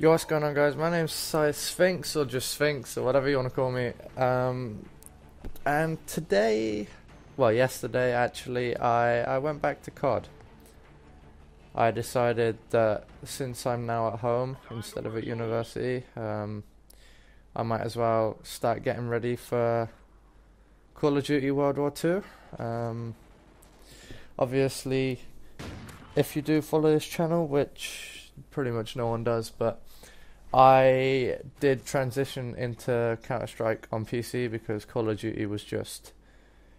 Yo, what's going on, guys? My name's Scythe Sphinx, or just Sphinx, or whatever you want to call me. Um, and today, well, yesterday actually, I, I went back to COD. I decided that since I'm now at home instead of at university, um, I might as well start getting ready for Call of Duty World War II. Um, obviously, if you do follow this channel, which pretty much no one does, but I did transition into Counter Strike on PC because Call of Duty was just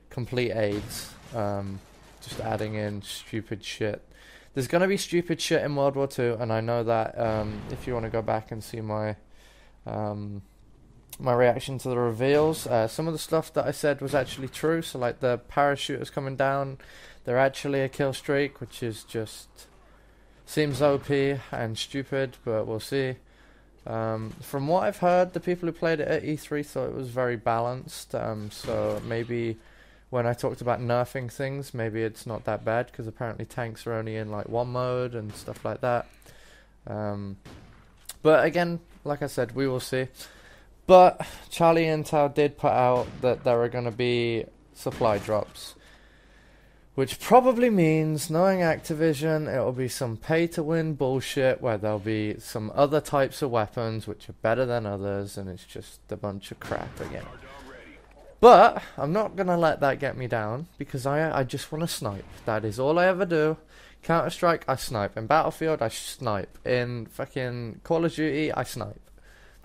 complete AIDS. Um, just adding in stupid shit. There's gonna be stupid shit in World War Two, and I know that. Um, if you want to go back and see my um, my reaction to the reveals, uh, some of the stuff that I said was actually true. So like the parachuters coming down, they're actually a kill streak, which is just seems OP and stupid, but we'll see. Um, from what I've heard, the people who played it at E3 thought it was very balanced. Um, so maybe when I talked about nerfing things, maybe it's not that bad because apparently tanks are only in like one mode and stuff like that. Um, but again, like I said, we will see. But Charlie Intel did put out that there are going to be supply drops. Which probably means, knowing Activision, it'll be some pay to win bullshit where there'll be some other types of weapons which are better than others, and it's just a bunch of crap again. But I'm not gonna let that get me down because I I just want to snipe. That is all I ever do. Counter Strike, I snipe. In Battlefield, I snipe. In fucking Call of Duty, I snipe.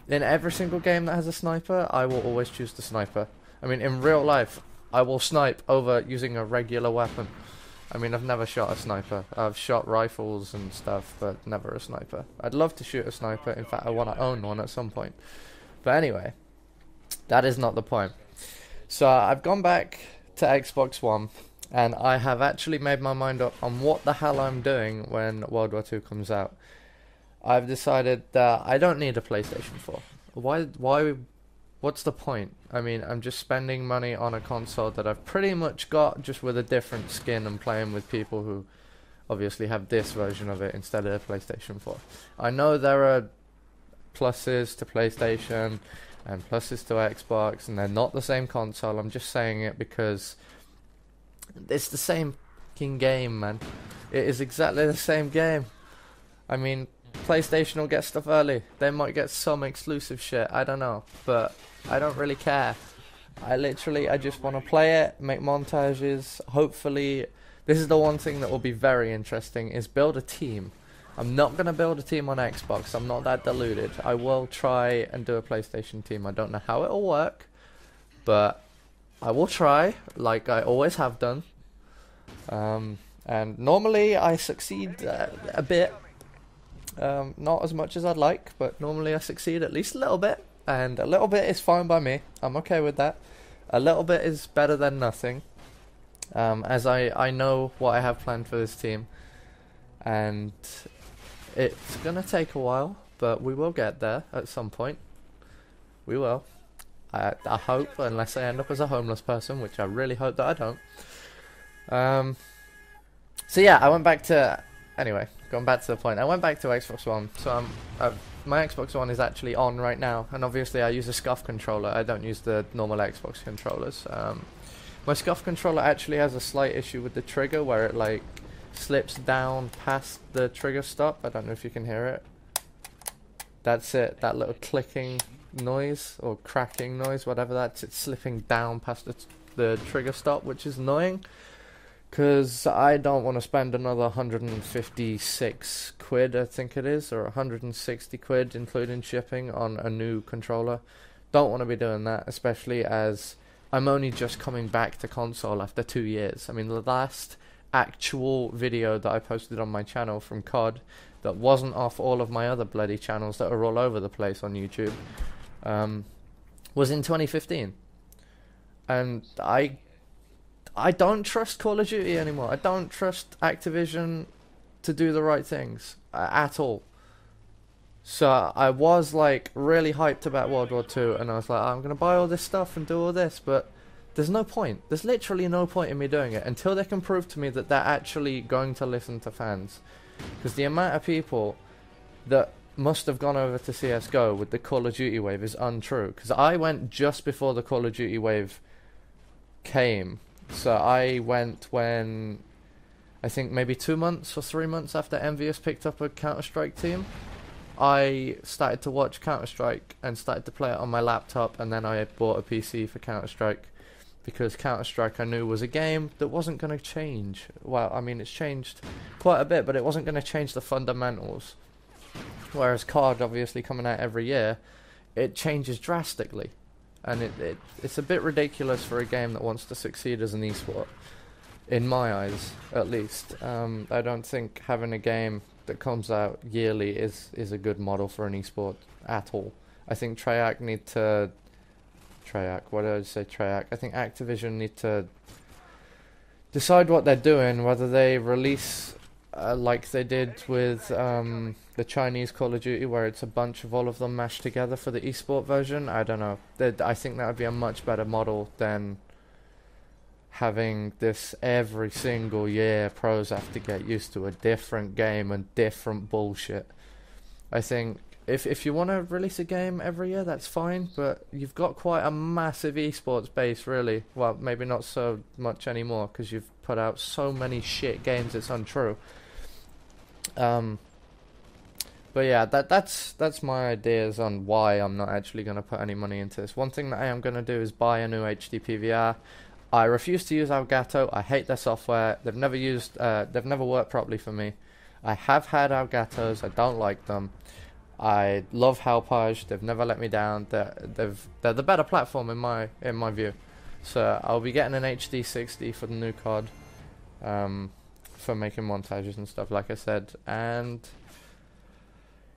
In every single game that has a sniper, I will always choose the sniper. I mean, in real life, I will snipe over using a regular weapon. I mean, I've never shot a sniper. I've shot rifles and stuff, but never a sniper. I'd love to shoot a sniper. In fact, I want to own one at some point. But anyway, that is not the point. So I've gone back to Xbox One, and I have actually made my mind up on what the hell I'm doing when World War II comes out. I've decided that I don't need a PlayStation 4. Why? Why what's the point? I mean, I'm just spending money on a console that I've pretty much got just with a different skin and playing with people who obviously have this version of it instead of PlayStation 4. I know there are pluses to PlayStation and pluses to Xbox, and they're not the same console. I'm just saying it because it's the same fucking game, man. It is exactly the same game. I mean, PlayStation will get stuff early. They might get some exclusive shit. I don't know, but I don't really care. I literally, I just want to play it, make montages. Hopefully, this is the one thing that will be very interesting: is build a team. I'm not gonna build a team on Xbox. I'm not that deluded. I will try and do a PlayStation team. I don't know how it'll work, but I will try, like I always have done. Um, and normally I succeed uh, a bit. Um, not as much as I'd like, but normally I succeed at least a little bit and a little bit is fine by me. I'm okay with that. A little bit is better than nothing. Um, as I, I know what I have planned for this team, and it's gonna take a while, but we will get there at some point. We will. I, I hope, unless I end up as a homeless person, which I really hope that I don't. Um, so yeah, I went back to anyway, going back to the point, I went back to Xbox One, so I'm, I've, my Xbox One is actually on right now, and obviously I use a scuff controller, I don't use the normal Xbox controllers. Um, my scuff controller actually has a slight issue with the trigger, where it like slips down past the trigger stop, I don't know if you can hear it. That's it, that little clicking noise, or cracking noise, whatever that's, it's slipping down past the, the trigger stop, which is annoying. Because I don't want to spend another 156 quid, I think it is, or 160 quid, including shipping, on a new controller. Don't want to be doing that, especially as I'm only just coming back to console after two years. I mean, the last actual video that I posted on my channel from COD that wasn't off all of my other bloody channels that are all over the place on YouTube um, was in 2015. And I I don't trust Call of Duty anymore. I don't trust Activision to do the right things uh, at all. So I was like really hyped about World War Two, and I was like, I'm gonna buy all this stuff and do all this, but there's no point. There's literally no point in me doing it until they can prove to me that they're actually going to listen to fans. Because the amount of people that must have gone over to CS:GO with the Call of Duty wave is untrue because I went just before the Call of Duty wave came. So I went when I think maybe two months or three months after EnVyUs picked up a Counter Strike team. I started to watch Counter Strike and started to play it on my laptop, and then I bought a PC for Counter Strike because Counter Strike I knew was a game that wasn't going to change. Well, I mean, it's changed quite a bit, but it wasn't going to change the fundamentals. Whereas COD, obviously coming out every year, it changes drastically, and it, it it's a bit ridiculous for a game that wants to succeed as an esport. In my eyes, at least, um, I don't think having a game that comes out yearly is is a good model for an esport at all. I think Treyarch need to Treyarch. What did I say? Treyarch. I think Activision need to decide what they're doing. Whether they release uh, like they did with um, the Chinese Call of Duty, where it's a bunch of all of them mashed together for the esport version. I don't know. I think that would be a much better model than having this every single year. Pros have to get used to a different game and different bullshit. I think if if you want to release a game every year, that's fine. But you've got quite a massive esports base, really. Well, maybe not so much anymore because you've put out so many shit games. It's untrue. Um. But yeah, that that's that's my ideas on why I'm not actually going to put any money into this. One thing that I am going to do is buy a new HD PVR. I refuse to use Elgato. I hate their software. They've never used. Uh, they've never worked properly for me. I have had Elgatos. I don't like them. I love Hauppauge. They've never let me down. They're, they've they're the better platform in my in my view. So I'll be getting an HD 60 for the new COD, um, for making montages and stuff, like I said. And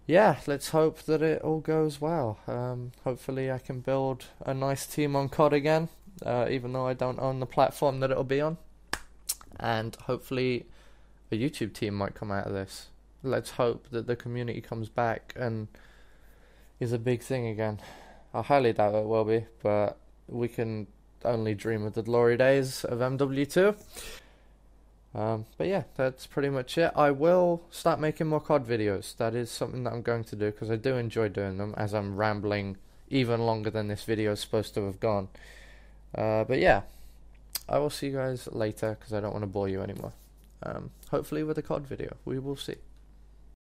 yeah, let's hope that it all goes well. Um, hopefully, I can build a nice team on COD again, uh, even though I don't own the platform that it'll be on. And hopefully, a YouTube team might come out of this let's hope that the community comes back and is a big thing again. I highly doubt it will be, but we can only dream of the glory days of MW2. Um, but yeah, that's pretty much it. I will start making more COD videos. That is something that I'm going to do because I do enjoy doing them as I'm rambling even longer than this video is supposed to have gone. Uh, but yeah, I will see you guys later because I don't want to bore you anymore. Um, hopefully with a COD video. We will see.